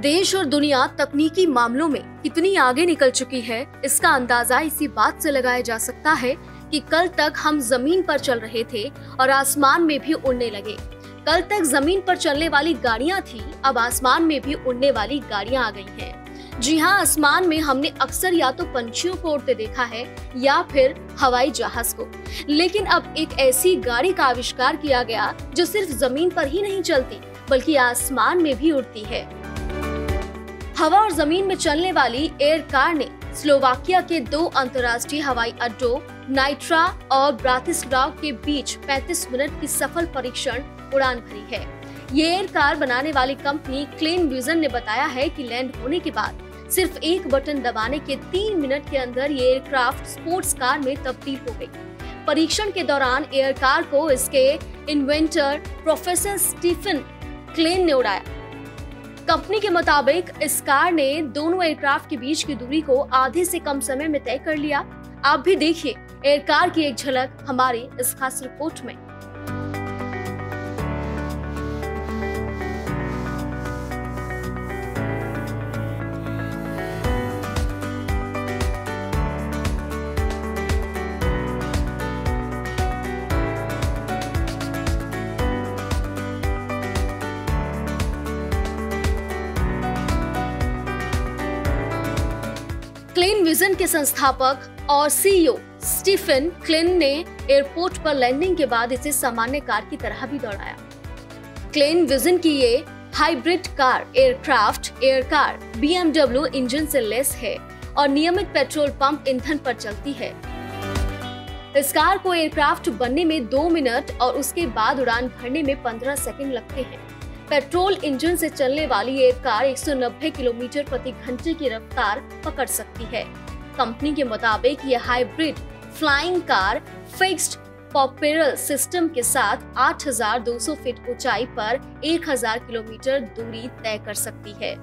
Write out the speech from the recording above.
देश और दुनिया तकनीकी मामलों में कितनी आगे निकल चुकी है, इसका अंदाज़ा इसी बात से लगाया जा सकता है कि कल तक हम ज़मीन पर चल रहे थे और आसमान में भी उड़ने लगे। कल तक ज़मीन पर चलने वाली गाड़ियाँ थी, अब आसमान में भी उड़ने वाली गाड़ियाँ आ गई हैं। जी हाँ आसमान में हमने अक्सर या तो पंछियों को उड़ते देखा है, या फिर हवाई जहाज़ को। लेकिन अब एक ऐसी गाड़ी का आविष्कार किया गया, जो सिर्फ़ ज़मीन पर ही नहीं चलती, बल्कि आसमान में भी उड़ती है। हवा और ज़मीन में चलने वाली एयर कार ने स्लोवाकिया के दो अंतर्राष्ट्रीय हवाई अड्डों, नाइट्रा और ब्रातिस्लाव के बीच 35 मिनट की सफल परीक्षण उड़ान भरी है। ये एयर कार बनाने वाली कंपनी क्लीन विजन ने बताया है कि लैंड होने के बाद सिर्फ़ एक बटन दबाने के तीन मिनट के अंदर ये एयरक्राफ्ट स्पोर्ट्स कार में तब्दील हो गई। परीक्षण के दौरान एयर कार को इसके इन्वेंटर प्रोफेसर स्टीफन क्लेन ने उड़ाया। कंपनी के मुताबिक इस कार ने दोनों एयरक्राफ्ट के बीच की दूरी को आधे से कम समय में तय कर लिया। आप भी देखिए एयरकार की एक झलक हमारे इस खास रिपोर्ट में। क्लीन विजन के संस्थापक और सीईओ स्टीफन क्लिन ने एयरपोर्ट पर लैंडिंग के बाद इसे सामान्य कार की तरह भी दौड़ाया। क्लेन विजन की ये hybrid car, aircraft air car BMW engine से लेस है और नियमित पेट्रोल पंप ईंधन पर चलती है। इस कार को एयरक्राफ्ट बनने में दो मिनट और उसके बाद उड़ान भरने में पंद्रह सेकंड लगते हैं। पेट्रोल इंजन से चलने वाली ये कार 190 किलोमीटर प्रति घंटे की रफ्तार पकड़ सकती है। कंपनी के मुताबिक ये hybrid flying car fixed propeller system के साथ 8,200 फीट ऊंचाई पर 1,000 किलोमीटर दूरी तय कर सकती है।